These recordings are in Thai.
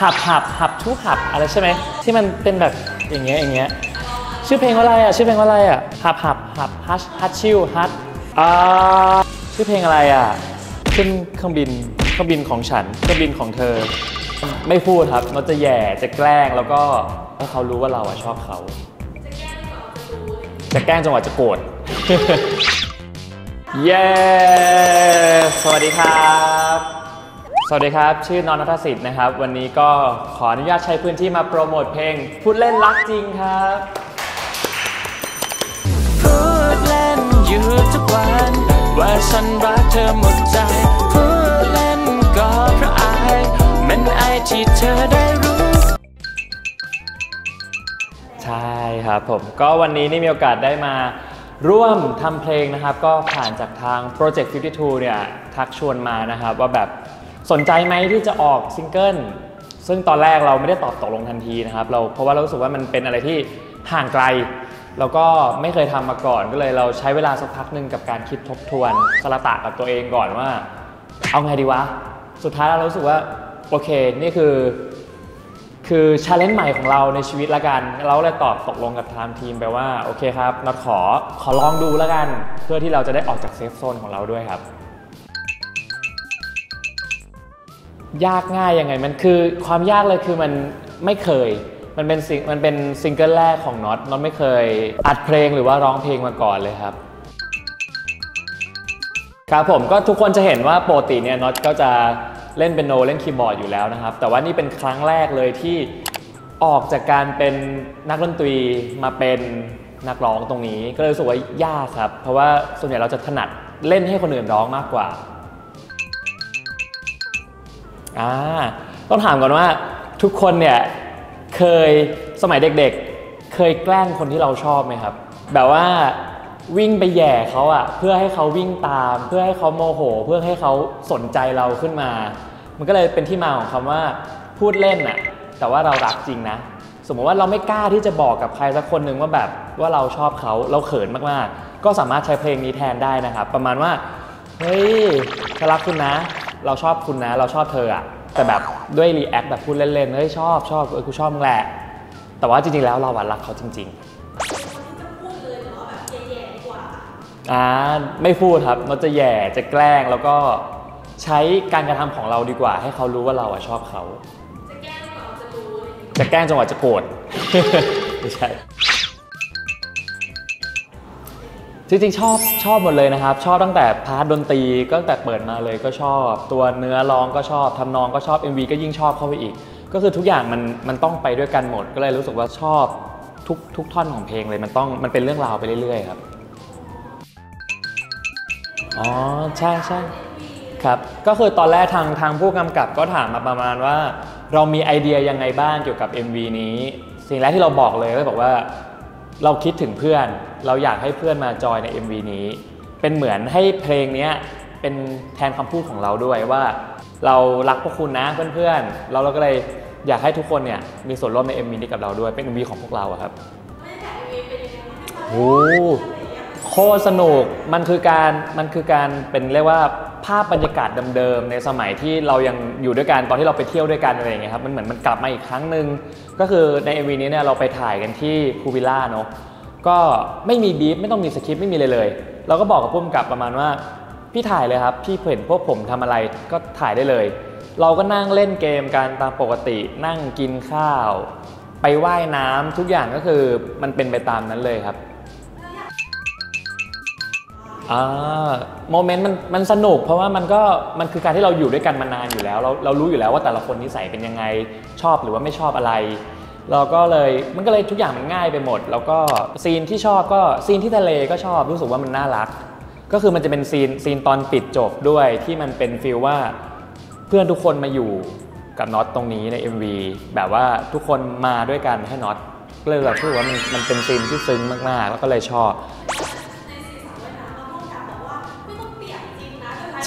หับหับหับทุกหับอะไรใช่ไหมที่มันเป็นแบบอย่างเงี้ยอย่างเงี้ยชื่อเพลงว่าอะไรอะชื่อเพลงว่าอะไรอะหับหับหับฮัชฮัชชิวฮัทอ่าชื่อเพลงอะไรอะขึ้นเครื่องบินเครื่องบินของฉันเครื่องบินของเธอ ไม่พูดครับเราจะแย่จะแกล้งแล้วก็ให้เขารู้ว่าเราอะชอบเขาจะแกล้งจังหวะจะโกรธเย้ สวัสดีครับ สวัสดีครับ ชื่อนอนนัทสิทธิ์นะครับ วันนี้ก็ขออนุญาตใช้พื้นที่มาโปรโมทเพลง พูดเล่นรักจริงครับพูดเล่นอยู่ทุกวันว่าฉันรักเธอหมดใจพูดเล่นก็เพราะอายมันอายที่เธอได้รู้ ใช่ครับผม ก็วันนี้นี่มีโอกาสได้มาร่วมทำเพลงนะครับ ก็ผ่านจากทาง Project 52 เนี่ยทักชวนมานะครับว่าแบบ สนใจไหมที่จะออกซิงเกิลซึ่งตอนแรกเราไม่ได้ตอบตกลงทันทีนะครับ เราเพราะว่าเรารู้สึกว่ามันเป็นอะไรที่ห่างไกล แล้วก็ไม่เคยทำมาก่อนก็เลยเราใช้เวลาสักพักหนึ่งกับการคิดทบทวนสรตะกับตัวเองก่อนว่า เอาไงดีวะ สุดท้ายเรารู้สึกว่าโอเคนี่คือคือ challenge ใหม่ของเราในชีวิตละกัน เราเลยตอบตกลงกับทางทีมไปว่า โอเคครับเราขอขอลองดูละกัน เพื่อที่เราจะได้ออกจาก safe zone ของเราด้วยครับ ยากง่ายยังไงมันคือความยากเลยคือมันไม่เคย มันเป็นซิงมันเป็นซิงเกิลแรกของน็อตน็อตไม่เคย อัดเพลงหรือว่าร้องเพลงมาก่อนเลยครับ ครับผมก็ทุกคนจะเห็นว่าปกติเนี่ยน็อตก็จะเล่นเป็นโนเล่นคีย์บอร์ดอยู่แล้วนะครับ แต่ว่านี่เป็นครั้งแรกเลยที่ออกจากการเป็นนักดนตรีมาเป็นนักร้องตรงนี้ ก็เลยรู้สึกว่ายากครับ เพราะว่าส่วนใหญ่เราจะถนัดเล่นให้คนอื่นร้องมากกว่า อ่าต้องถามก่อนว่าทุกคนเนี่ยเคยสมัยเด็กๆ เคยแกล้งคนที่เราชอบไหมครับ แบบว่าวิ่งไปแย่เขาอะเพื่อให้เขาวิ่งตาม เพื่อให้เขาโมโห เพื่อให้เขาสนใจเราขึ้นมา มันก็เลยเป็นที่มาของคำว่าพูดเล่นอะแต่ว่าเรารักจริงนะ สมมติว่าเราไม่กล้าที่จะบอกกับใครสักคนหนึ่งว่าแบบว่าเราชอบเขาเราเขินมากๆ ก็สามารถใช้เพลงนี้แทนได้นะครับ ประมาณว่าเฮ้ยฉันรักคุณนะ เราชอบคุณนะ เราชอบเธออะแต่แบบด้วย react แบบพูดเล่นๆเฮ้ยชอบชอบเออกูชอบมึงแหละ แต่ว่าจริงๆแล้วเราอะรักเขาจริง ๆอ่าไม่พูดครับเราจะแหย่จะแกล้งแล้วก็ใช้การกระทำของเราดีกว่า ให้เขารู้ว่าเราอะชอบเขา จะแกล้งจังหวะจะโกรธไม่ใช่ จริงๆชอบชอบหมดเลยนะครับ ชอบตั้งแต่พาร์ทดนตรีก็ตั้งแต่เปิดมาเลยก็ชอบ ตัวเนื้อร้องก็ชอบทำนองก็ชอบ MV ก็ยิ่งชอบเข้าไปอีก ก็คือทุกอย่างมันมันต้องไปด้วยกันหมด ก็เลยรู้สึกว่าชอบทุกทุกท่อนของเพลงเลยมันต้องมันเป็นเรื่องราวไปเรื่อยๆครับอ๋อใช่ใช่ครับก็คือตอนแรกทางทางผู้กำกับก็ถามมาประมาณว่า เรามีไอเดียยังไงบ้างเกี่ยวกับ MV นี้ สิ่งแรกที่เราบอกเลยก็บอกว่า เราคิดถึงเพื่อน เราอยากให้เพื่อนมาจอยใน MV นี้ เป็นเหมือนให้เพลงเนี้ยเป็นแทนคำพูดของเราด้วยว่า เรารักพวกคุณนะเพื่อนๆ เราเราก็เลยอยากให้ทุกคนเนี่ยมีส่วนร่วมใน MV นี้กับเราด้วย เป็น MV ของพวกเราอะครับโอ้โคตรสนุก มันคือการ มันคือการเป็นเรียกว่า ภาพบรรยากาศเดิมๆในสมัยที่เรายังอยู่ด้วยกันตอนที่เราไปเที่ยวด้วยกันอะไรอย่างเงี้ยครับมันเหมือนมันกลับมาอีกครั้งหนึ่งก็คือใน MV นี้เนี่ยเราไปถ่ายกันที่พูวิลล่าเนาะก็ไม่มีบีฟไม่ต้องมีสคริปต์ไม่มีเลยเลย เราก็บอกกับพุ่มกับประมาณว่าพี่ถ่ายเลยครับพี่เห็นพวกผมทำอะไรก็ถ่ายได้เลย เราก็นั่งเล่นเกมกันตามปกตินั่งกินข้าว ไปว่ายน้ำทุกอย่างก็คือมันเป็นไปตามนั้นเลยครับ โมเมนต์มันมันสนุก เพราะว่ามันก็มันคือการที่เราอยู่ด้วยกันมานานอยู่แล้ว เราเรารู้อยู่แล้วว่าแต่ละคนนิสัยเป็นยังไงชอบหรือว่าไม่ชอบอะไร เราก็เลยมันก็เลยทุกอย่างมันง่ายไปหมด แล้วก็ซีนที่ชอบก็ซีนที่ทะเลก็ชอบรู้สึกว่ามันน่ารัก ก็คือมันจะเป็นซีนซีนตอนปิดจบด้วยที่มันเป็น feel ว่าเพื่อนทุกคนมาอยู่กับน็อตตรงนี้ใน MV แบบว่าทุกคนมาด้วยกันให้น็อตเลยแบบรู้ว่ามันมันเป็นซีนที่ซึ้งมากๆ แล้วก็เลยชอบ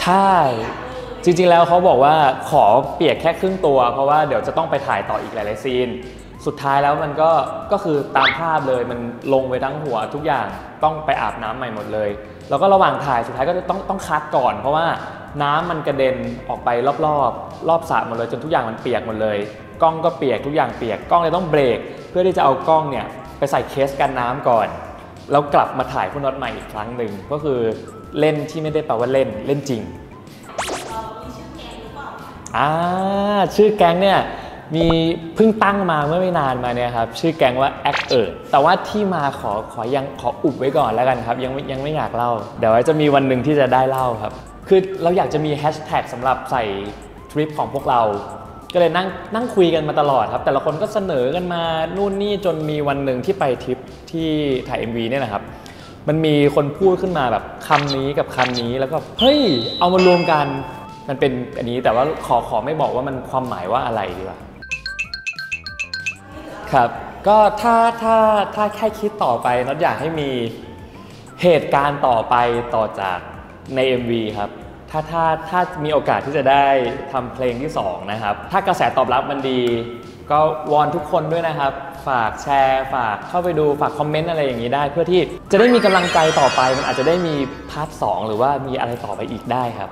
ใช่ จริงๆแล้วเขาบอกว่าขอเปียกแค่ครึ่งตัว เพราะว่าเดี๋ยวจะต้องไปถ่ายต่ออีกหลายๆซีน สุดท้ายแล้วมันก็ก็คือตามภาพเลยมันลงไปทั้งหัวทุกอย่างต้องไปอาบน้ำใหม่หมดเลย แล้วก็ระหว่างถ่ายสุดท้ายก็ต้องต้องคัดก่อน เพราะว่าน้ำมันกระเด็นออกไปรอบๆ รอบสระหมดเลยจนทุกอย่างมันเปียกหมดเลย กล้องก็เปียกทุกอย่างเปียกกล้องเลยต้องเบรก เพื่อที่จะเอากล้องเนี่ยไปใส่เคสกันน้ำก่อนแล้วกลับมาถ่ายคุณน็อตใหม่อีกครั้งหนึ่งก็คือ เล่นที่ไม่ได้แปลว่าเล่นเล่นจริงอ่าชื่อแก๊งเนี่ยมีเพิ่งตั้งมาเมื่อไม่นานมาเนี่ยครับชื่อแก๊งว่า a c t เ r แต่ว่าที่มาขอขอยังขออุบไว้ก่อนแล้วกันครับ ยังไม่ยังไม่อยากเล่า เดี๋ยวไว้จะมีวันหนึ่งที่จะได้เล่าครับ คือเราอยากจะมีแฮชแท็กสำหรับใส่ทริปของพวกเรา ก็เลยนั่งนั่งคุยกันมาตลอดครับ แต่ละคนก็เสนอกันมานู่นนี่จนมีวันหนึ่งที่ไปทริปที่ถ่าย MV เนี่ยนะครับ มันมีคนพูดขึ้นมาแบบคำนี้กับคำนี้แล้วก็เฮ้ยเอามารวมกันมันเป็นอันนี้แต่ว่าขอขอไม่บอกว่ามันความหมายว่าอะไรดีกว่าครับ ก็ถ้าถ้าถ้าแค่คิดต่อไปน็อตอยากให้มีเหตุการณ์ต่อไปต่อจากใน MV ครับ ถ้าถ้าถ้ามีโอกาสที่จะได้ทำเพลงที่ 2 นะครับ ถ้ากระแสตอบรับมันดี ก็วอนทุกคนด้วยนะครับ ฝากแชร์ ฝากเข้าไปดูฝากคอมเมนต์อะไรอย่างนี้ได้ เพื่อที่จะได้มีกำลังใจต่อไป มันอาจจะได้มี part สองหรือว่ามีอะไรต่อไปอีกได้ครับ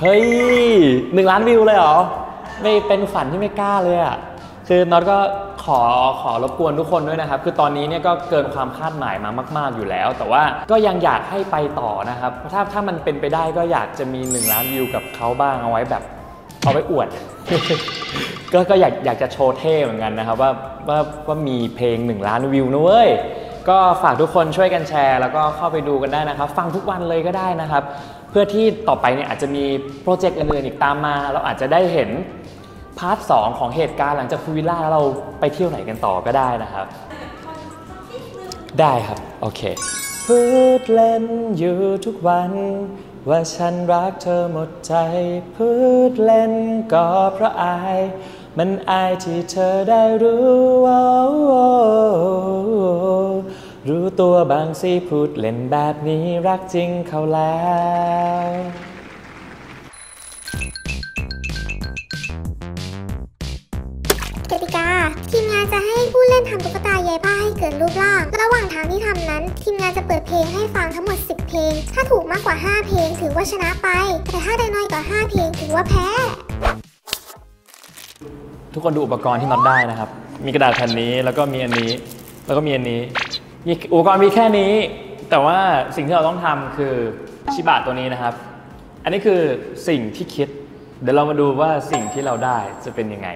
เฮ้ยหนึ่งล้านวิวเลยเหรอ ไม่เป็นฝันที่ไม่กล้าเลยอะ่ะคือน็อตก็ขอขอรบกวนทุกคนด้วยนะครับ คือตอนนี้เนี่ยก็เกินความคาดหมายมามาก ๆ อยู่แล้ว แต่ว่าก็ยังอยากให้ไปต่อนะครับ ถ้าถ้ามันเป็นไปได้ก็อยากจะมี 1 ล้านวิวกับเขาบ้างเอาไว้แบบ เอาไว้อวด ก็ก็อยากอยากจะโชว์เท่เหมือนกันนะครับว่าว่าว่ามีเพลง 1 ล้านวิวนะเว้ยก็ฝากทุกคนช่วยกันแชร์ แล้วก็เข้าไปดูกันได้นะครับ ฟังทุกวันเลยก็ได้นะครับ เพื่อที่ต่อไปเนี่ยอาจจะมีโปรเจกต์อื่นๆอีกตามมา เราอาจจะได้เห็น part สองของเหตุการณ์หลังจาก pool villa แล้วเราไปเที่ยวไหนกันต่อก็ได้นะครับ ได้ครับ โอเคพูดเล่นอยู่ทุกวัน ว่าฉันรักเธอหมดใจ พูดเล่นก็เพราะอาย มันอายที่เธอได้รู้ว่ารู้ตัวบางสิพูดเล่นแบบนี้รักจริงเขาแล้วกติกาทีมงานจะให้ผู้เล่นทำตุ๊กตาใยผ้าให้เกิดรูปร่าง ระหว่างทางที่ทำ ทีมงานจะเปิดเพลงให้ฟังทั้งหมด 10 เพลง ถ้าถูกมากกว่า 5 เพลงถือว่าชนะไป แต่ถ้าได้น้อยกว่า 5 เพลงถือว่าแพ้ ทุกคนดูอุปกรณ์ที่น็อตได้นะครับ มีกระดาษแผ่นนี้แล้วก็มีอันนี้ แล้วก็มีอันนี้มีอุปกรณ์มีแค่นี้ แต่ว่าสิ่งที่เราต้องทำคือชิบะตัวนี้นะครับ อันนี้คือสิ่งที่คิด เดี๋ยวเรามาดูว่าสิ่งที่เราได้จะเป็นยังไง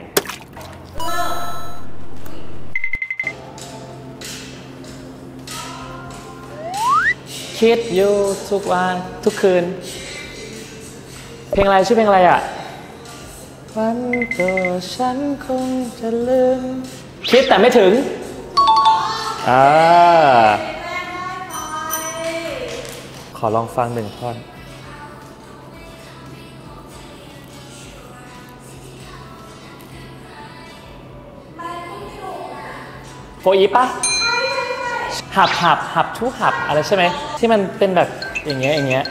คิดอยู่ทุกวันทุกคืน เพลงอะไรชื่อเพลงอะไรอะวันตัวฉันคงจะลืม คิดแต่ไม่ถึงอ่าขอลองฟังหนึ่งท่อนโฟอีปะ หับหับหับทุหับอะไรใช่ไหมที่มันเป็นแบบอย่างเงี้ยอย่างเงี้ย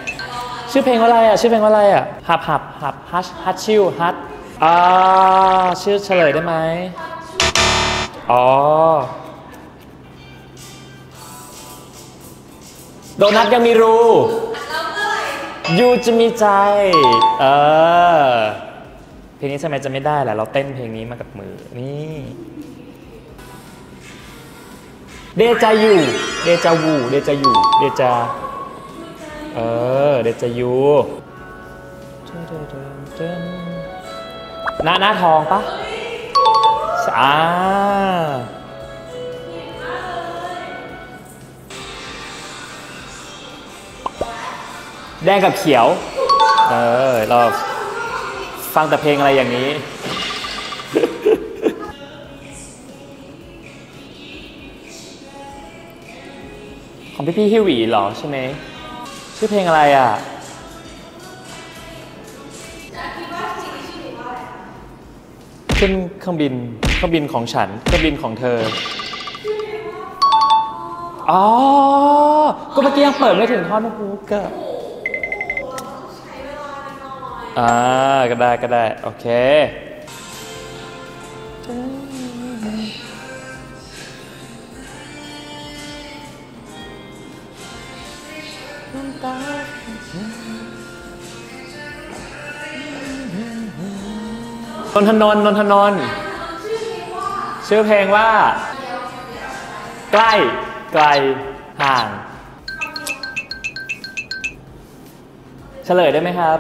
ชื่อเพลงว่าอะไรอะชื่อเพลงว่าอะไรอะหับหับหับฮัชฮัชชิวฮัทอ่าชื่อเฉลยได้ไหมอ๋อโดนัทยังมีรูยูจะมีใจ เออ เพลงนี้ทำไมจะไม่ได้ล่ะเราเต้นเพลงนี้มากับมือ นี่ เดจายูเดจาวูเดจายูเดจาเออเดจายูหน้าหน้าทองปะอ่าแดงกับเขียว เออ เราฟังแต่เพลงอะไรอย่างนี้ ของพี่พี่ฮิวหวีหรอใช่ไหมชื่อเพลงอะไรอะขึ้นเครื่องบินเครื่องบินของฉันเครื่องบินของเธออ๋อ ก็เมื่อกี้ยังเปิดไม่ถึงท่อนฮุกเกออ่าก็ได้ก็ได้ โอเค นนทนนนนทนนชื่อเพลงว่า ใกล้ไกลห่าง เฉลยได้ไหมครับ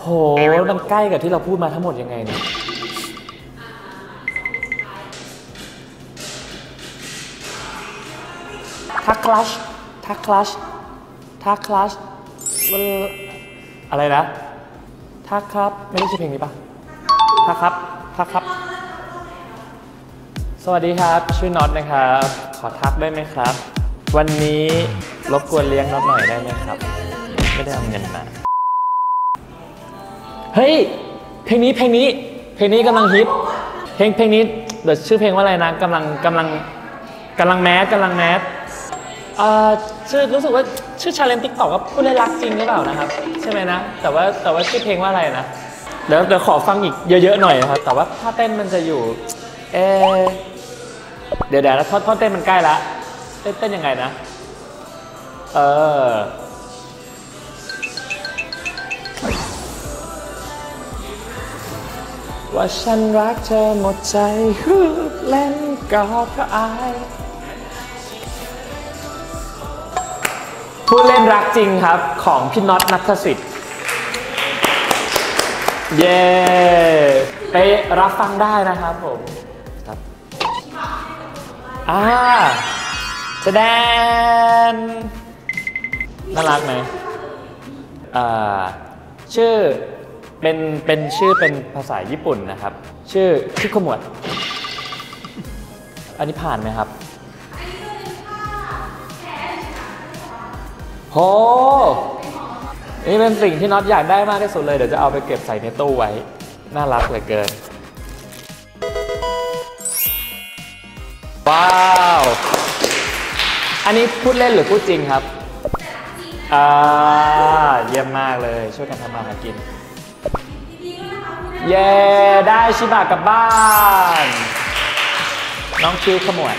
โหมันใกล้กับที่เราพูดมาทั้งหมดยังไงเนี่ยทักคลัชทักคลัชทักคลัชอะไรนะ ทักครับ ไม่ได้ชื่อเพลงนี้ปะทักครับทักครับ สวัสดีครับชื่อน็อตนะครับ ขอทักได้ไหมครับ วันนี้รบกวนเลี้ยงน็อตหน่อยได้ไหมครับ ไม่ได้เอาเงินมาเฮ้ยเพลงนี้เพลงนี้ เพลงนี้กำลังฮิตเพลงเพลงนี้เดี๋ยวชื่อเพลงว่าอะไรนะกำลังกำลังกำลังแมสกำลังแมสอ่าชื่อรู้สึกว่า ชื่อชาเลนติ๊กตอกก็พูดได้รักจริงหรือเปล่านะครับ ใช่ไหมนะ แต่ว่าแต่ว่าชื่อเพลงว่าอะไรนะ เดี๋ยวเดี๋ยวขอฟังอีกเยอะๆหน่อยนะครับ แต่ว่าถ้าเต้นมันจะอยู่ เอเดี๋ยวเดี๋ยวนะท่อนท่อนเต้นมันใกล้ละเต้นเต้นยังไงนะ เออว่าฉันรักเธอหมดใจฮึเล่นก็เพราะอาย ผู้เล่นรักจริงครับของพี่น็อตนัทสิทธิ์เย้ไปรับฟังได้นะครับผมครับอ่าแสดงน่ารักไหมอ่าชื่อเป็นเป็นชื่อเป็นภาษาญี่ปุ่นนะครับ ชื่อคิโคมวดอันนี้ผ่านไหมครับ โห นี่เป็นสิ่งที่น็อตอยากได้มากที่สุดเลย เดี๋ยวจะเอาไปเก็บใส่ในตู้ไว้ น่ารักเหลือเกิน ว้าว อันนี้พูดเล่นหรือพูดจริงครับ อ่า เยี่ยมมากเลย ช่วยกันทำมาหากิน เย้ ได้ชิบะกลับบ้าน น้องคิวขมวด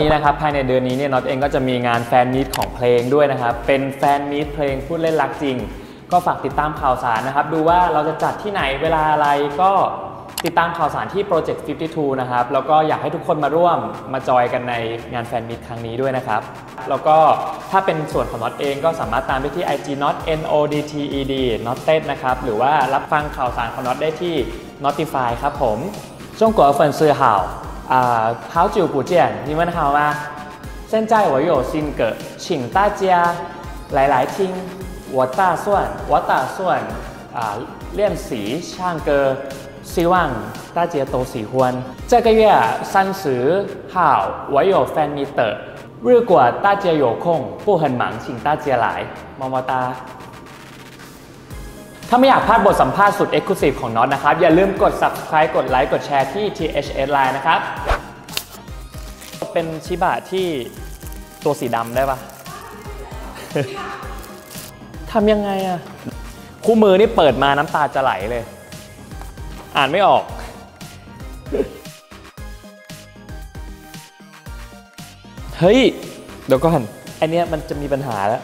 นี่นะครับภายในเดือนนี้เนี่ยน็อตเองก็จะมีงานแฟนมิตของเพลงด้วยนะครับเป็นแฟนมิตเพลงพูดเล่นรักจริง ก็ฝากติดตามข่าวสารนะครับดูว่าเราจะจัดที่ไหนเวลาอะไรก็ติดตามข่าวสารที่ Project 52 นะครับ แล้วก็อยากให้ทุกคนมาร่วมมาจอยกันในงานแฟนมิตครั้งนี้ด้วยนะครับ แล้วก็ถ้าเป็นส่วนของน็อตเองก็สามารถตามไปที่ IG not n o d t e d not t e d นะครับ หรือว่ารับฟังข่าวสารของน็อตได้ที่ Notify ครับผมช่องกัวเฟินซื้อข่าว 啊、好久不见，你们好吗？现在我有新歌，请大家来来听。我打算，我打算啊、练习唱歌，希望大家都喜欢。这个月三十号我有 fan meet，如果大家有空不很忙，请大家来，么么哒。 ถ้าไม่อยากพลาดบทสัมภาษณ์สุด Exclusive ของน็อตนะครับ อย่าลืมกด Subscribe กดไลค์กดแชร์ที่ THS Line นะครับ เป็นชิบะที่ตัวสีดำได้ปะ ทำยังไงอะคู่มือนี่เปิดมาน้ำตาจะไหลเลย อ่านไม่ออก เฮ้ย เดี๋ยวก่อนอันเนี้ยมันจะมีปัญหาแล้ว